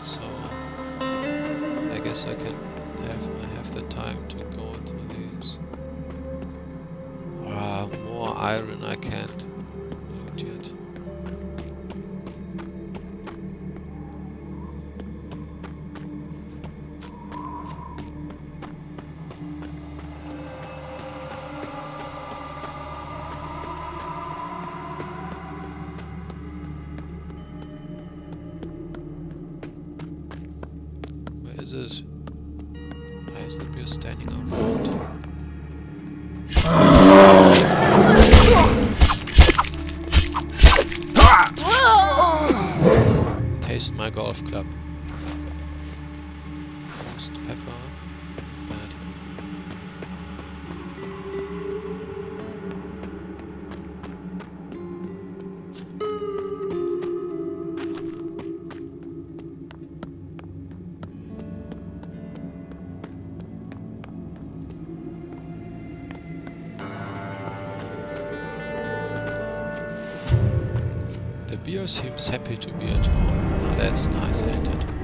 so I guess I can have I have the time to go through these. Ah, more iron I can't yet. Is it? Why is the beer standing around? Ah! Taste my golf club. Beer seems happy to be at home. Now that's nice, ain't it?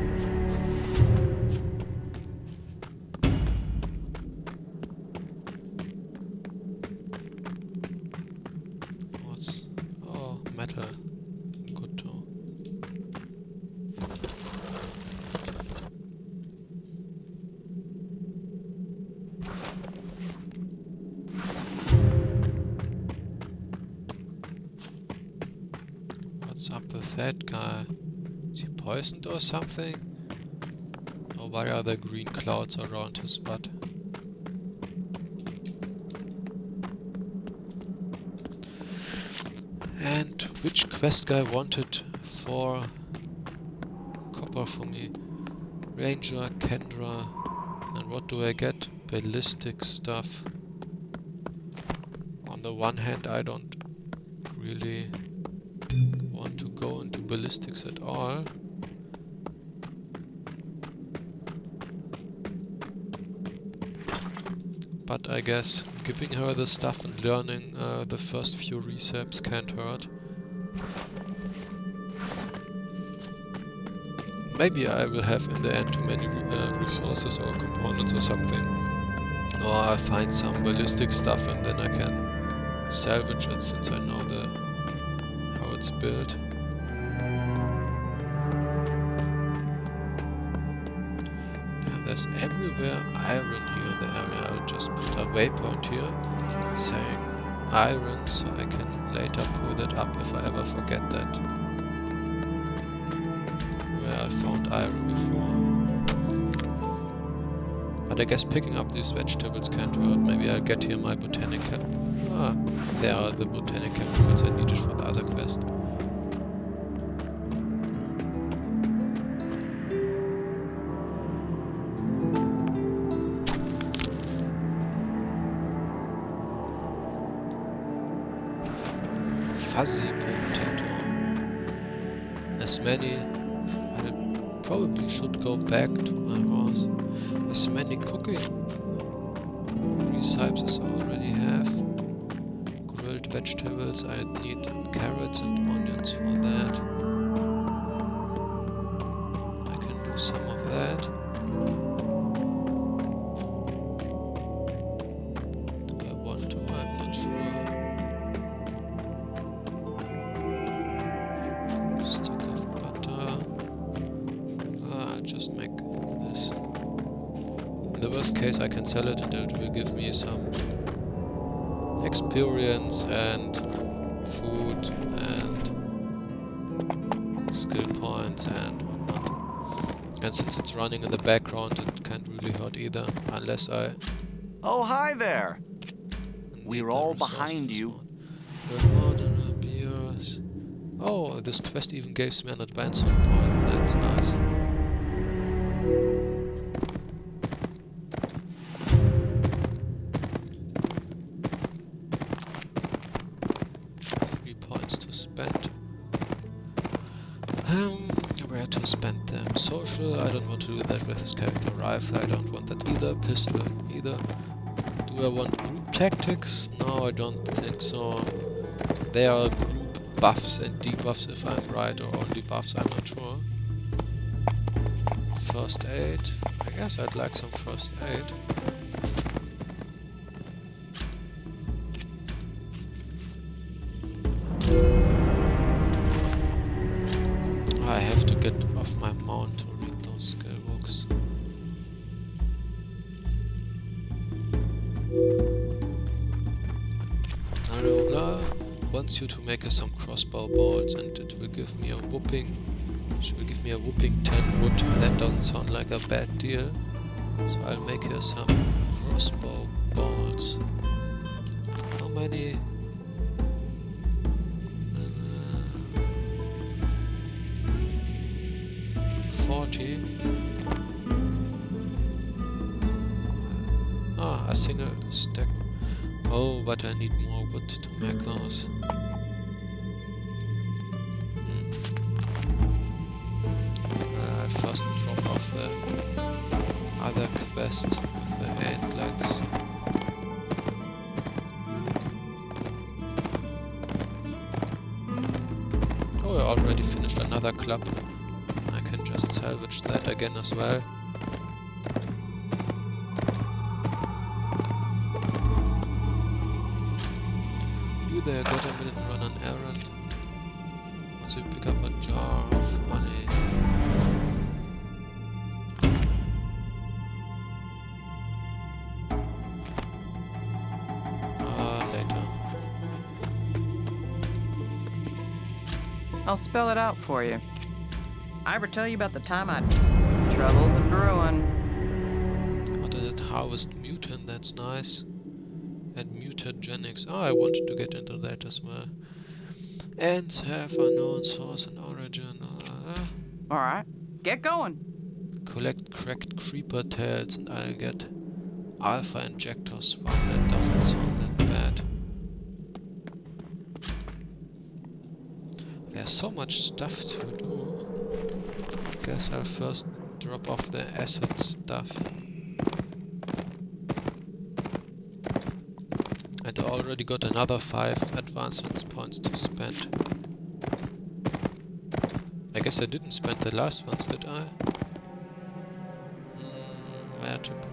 That guy? Is he poisoned or something? Or why are there green clouds around his butt? And which quest guy wanted for copper for me? Ranger, Kendra, and what do I get? Ballistic stuff. On the one hand, I don't really want to go into ballistics at all. But I guess giving her the stuff and learning uh, the first few recepts can't hurt. Maybe I will have in the end too many uh, resources or components or something. Or I find some ballistic stuff and then I can salvage it since I know the built. Yeah, there's everywhere iron here in the area. I'll just put a waypoint here saying iron so I can later pull that up if I ever forget that. Where I found iron before. But I guess picking up these vegetables can't hurt. Maybe I'll get here my botanic cap. Ah, there are the botanic chemicals I needed for the other quest. Fuzzy potato. As many. I probably should go back to my As many cooking recipes as I already have. Grilled vegetables, I need carrots and onions for that. I can do some of that. Do I want to? I'm not sure. Stick of butter. Ah, I'll just make. In the worst case, I can sell it and it will give me some experience and food and skill points and whatnot. And since it's running in the background, it can't really hurt either, unless I. Oh, hi there. We're all behind you. for it. Good modern abuse. Oh, this quest even gives me an advancement point. That's nice. Um, where to spend them? Social, I don't want to do that with this character. Rifle, I don't want that either. Pistol, either. Do I want group tactics? No, I don't think so. They are group buffs and debuffs if I'm right, or only buffs, I'm not sure. first aid. I guess I'd like some first aid. I have to get off my mount to read those skill books. Ariola wants you to make her some crossbow bolts and it will give me a whooping she will give me a whooping 10 wood. That doesn't sound like a bad deal. So I'll make her some crossbow bolts. How many? 40. Ah, a single stack. Oh, but I need more wood to make those. first drop off the other quest with the hand legs. Oh, I already finished another club. Just salvage that again as well. You there, got a minute run an errand. Pick up a jar of money. Ah, I'll spell it out for you. I ever tell you about the time I... Troubles brewing. What is it? Harvest mutant, that's nice. And mutagenics. Oh, I wanted to get into that as well. Ants have unknown source and origin. Uh, Alright, get going. Collect cracked creeper tails and I'll get alpha injectors. Wow, that doesn't sound that bad. There's so much stuff to do. I guess I'll first drop off the acid stuff. And I already got another 5 advancement points to spend. I guess I didn't spend the last ones, did I? Mm, where to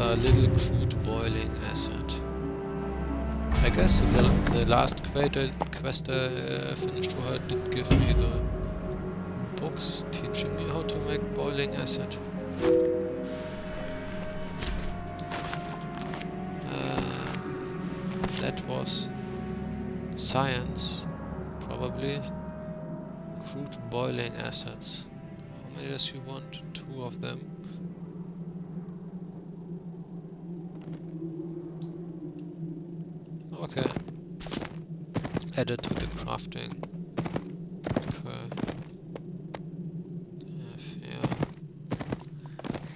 a little crude boiling acid. I guess the, the last quest I uh, finished for her did give me the books teaching me how to make boiling acid. Uh, that was science, probably. Crude boiling acids. How many does you want? Two of them. Okay. Added to the crafting.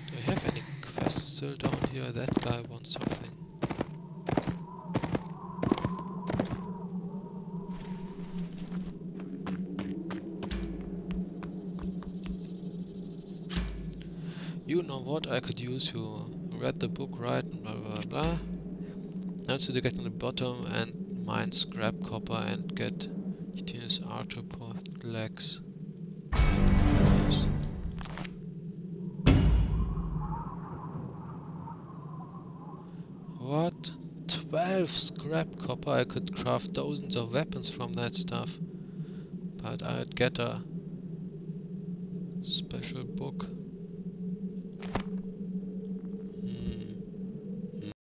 Do I have any quests still down here? That guy wants something. You know what I could use, you read the book right, blah blah blah. Now to get on the bottom and mine scrap copper and get Chitinous arthropod legs. What? 12 scrap copper? I could craft dozens of weapons from that stuff. But I'd get a special book.